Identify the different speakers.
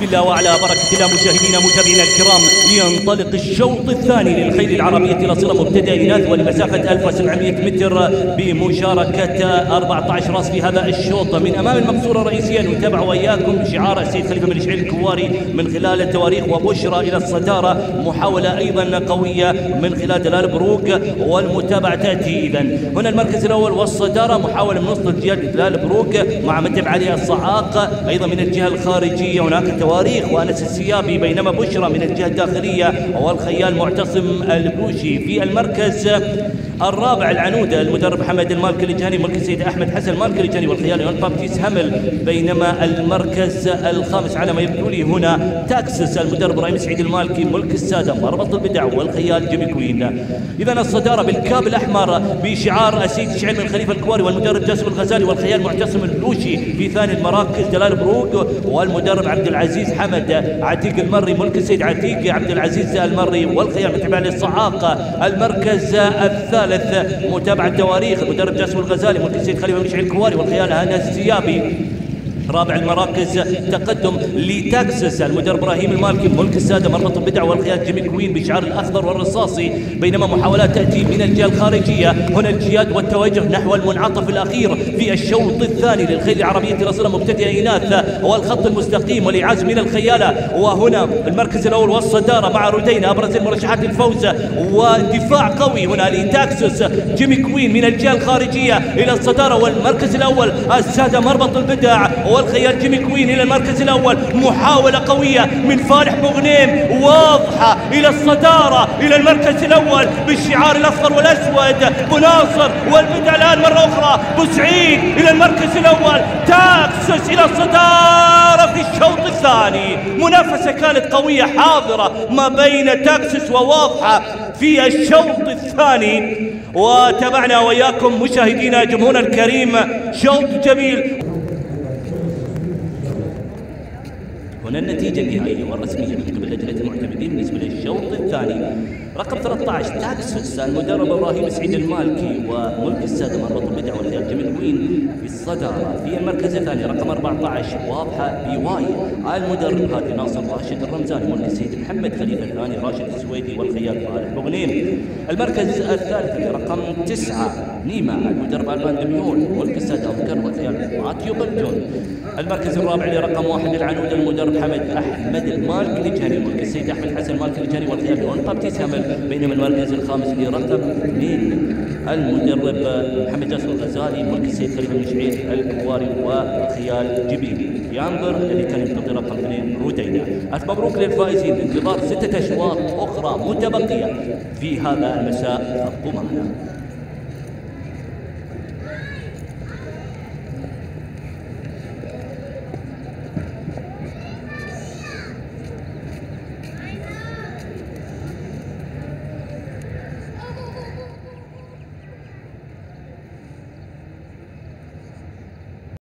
Speaker 1: بسم الله وعلى بركة الله مشاهدينا متابعينا الكرام ينطلق الشوط الثاني للخيل العربية إلى صلة مبتدأ إناث ولمسافة 1700 متر بمشاركة 14 راس في هذا الشوط. من أمام المقصورة الرئيسية نتابع وإياكم شعار السيد خليفة بن شعيب الكواري من خلال التواريخ وبشرى إلى الصدارة محاولة أيضا قوية من خلال دلال بروك والمتابعة تأتي إذا. هنا المركز الأول والصدارة محاولة من وسط الجهاد دلال بروك مع متعب علي الصعاق أيضا من الجهة الخارجية. هناك تواريخ وأنس السيابي بينما بشرى من الجهة الداخلية والخيال معتصم البلوشي. في المركز الرابع العنودة المدرب حمد المالك الجهني ملك السيد أحمد حسن المالك الجهني والخيال يون بابتيس همل بينما المركز الخامس على ما يبدو لي هنا تاكسس المدرب إبراهيم سعيد المالكي ملك السادة مربط البدع والخيال جيمي كوين. إذا الصدارة بالكاب الأحمر بشعار السيد شعيب بن خليفة الكواري والمدرب جاسم الغزالي والخيال معتصم البلوشي في ثاني المراكز جلال بروك والمدرب عبد العزيز حمد عتيق المري ملك السيد عتيق عبد العزيز المري والخيال متعب علي الصعاق المركز الثالث. متابعة تواريخ المدرب جاسم الغزالي ملك السيد خليفة بن شعيب الكواري والخيال أنس السيابي رابع المراكز تقدم لتاكسس المدرب إبراهيم المالكي ملك السادة مربط البدع والخيال جيمي كوين بشعار الأخضر والرصاصي بينما محاولات تأتي من الجهة الخارجية. هنا الجياد والتوجه نحو المنعطف الأخير في الشوط الثاني للخيل العربية رصيله مبتدئه اناث والخط المستقيم والإيعاز من الخيالة. وهنا المركز الأول والصداره مع ردين أبرز المرشحات للفوز ودفاع قوي هنا لتاكسس جيمي كوين من الجهة الخارجية إلى الصدارة. والمركز الأول السادة مربط البدع. والخيال جيمي كوين إلى المركز الأول. محاولة قوية من فالح مغنيم واضحة إلى الصدارة إلى المركز الأول بالشعار الأصفر والأسود. بناصر والبدع الآن مرة أخرى. بوسعيد إلى المركز الأول. تاكسس إلى الصدارة في الشوط الثاني. منافسة كانت قوية حاضرة ما بين تاكسس وواضحة في الشوط الثاني. وتابعنا وياكم مشاهدينا جمهورنا الكريم شوط جميل. هنا النتيجة النهائية والرسمية من قبل لجنة المعتمدين بالنسبة للشوط الثاني. رقم 13 تاكسس المدرب إبراهيم سعيد المالكي وملك السادة مربط البدع والخيال جيمي كوين في الصدارة. في المركز الثاني رقم 14 واضحة بي واي المدرب هادي ناصر راشد الرمزاني ملك السيد محمد خليفة الثاني راشد السويدي والخيال فالح مغنيم المركز الثالث رقم 9 نيما المدرب البان دميون ملك السادة والخيال ماتيو بلتون المركز الرابع لرقم واحد العنود المدرب حمد أحمد المالك الجهني ملك السيد أحمد حسن المالك الجهني والخيال لون بابتيس همل بينما المركز الخامس لرقم اثنين المدرب محمد جاسم الغزالي ملك السيد بن شعيب الكواري والخيال جبيل يانبر الذي كان ينتظر رقم اثنين رودينا ألف مبروك للفائزين. انتظار ستة أشواط أخرى متبقية في هذا المساء. فابقوا معنا.